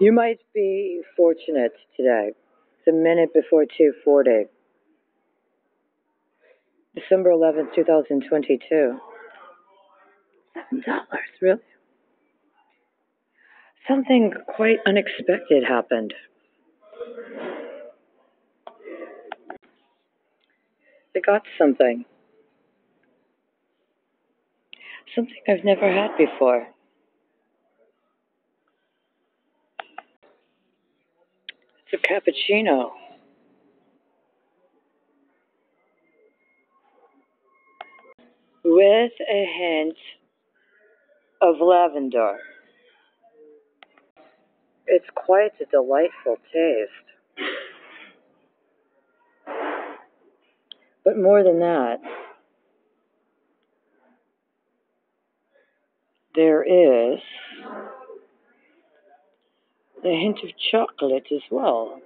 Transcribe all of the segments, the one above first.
You might be fortunate today. It's a minute before 2:40. December 11th, 2022. Seven dollars, really? Something quite unexpected happened. I got something. Something I've never had before. It's a cappuccino. With a hint of lavender. It's quite a delightful taste. But more than that, there is a hint of chocolate as well.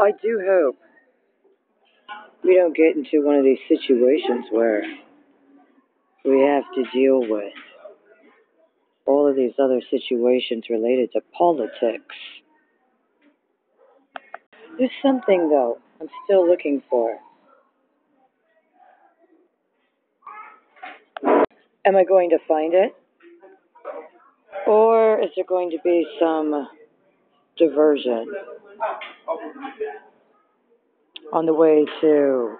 I do hope we don't get into one of these situations where we have to deal with all of these other situations related to politics. There's something, though, I'm still looking for. Am I going to find it? Or is there going to be some diversion on the way to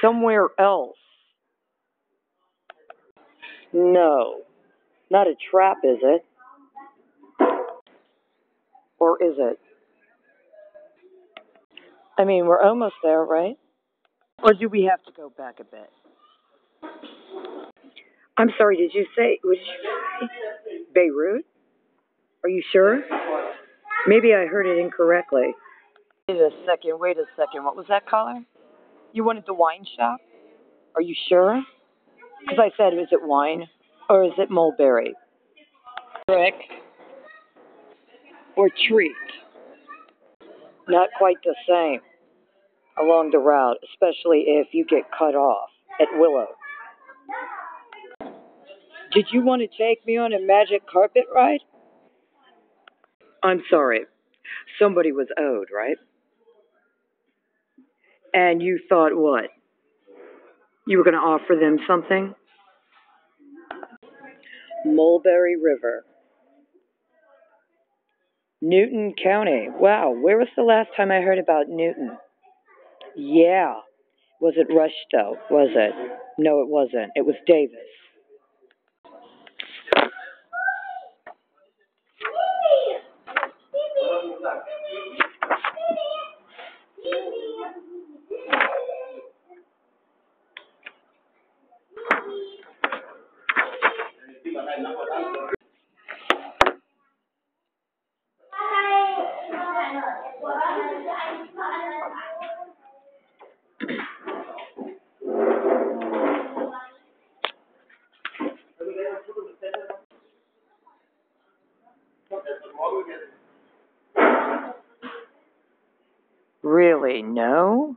somewhere else? No. Not a trap, is it? Or is it? I mean, we're almost there, right? Or do we have to go back a bit? I'm sorry, did you say, did you? Beirut? Are you sure? Maybe I heard it incorrectly. Wait a second, wait a second. What was that, caller? You wanted the wine shop? Are you sure? Because I said, is it wine or is it mulberry? Brick or treat? Not quite the same along the route, especially if you get cut off at Willow. Did you want to take me on a magic carpet ride? I'm sorry. Somebody was owed, right? And you thought what? You were going to offer them something? Mulberry River. Newton County. Wow, where was the last time I heard about Newton? Yeah. Was it Rushto? Was it? No, it wasn't. It was Davis. Really? No?